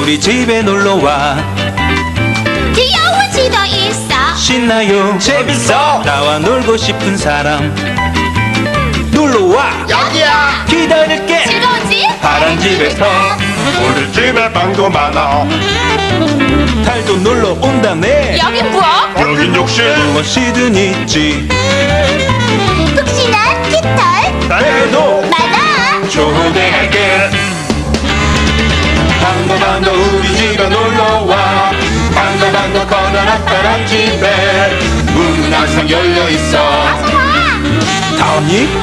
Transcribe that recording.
우리 집에 놀러와. 귀여운 지도 있어. 신나요? 재밌어. 나와 놀고 싶은 사람. 놀러와. 여기야. 기다릴게. 즐거운지? 파란 집에서. 우리 집에 방도 많아. 달도 놀러 온다네. 여긴 뭐야? 여긴 욕실. 무엇이든 있지. 푹신한 깃털? 배도. 많아. 초대 커다란 파란 집에 문은 항상 열려있어 다 왔니?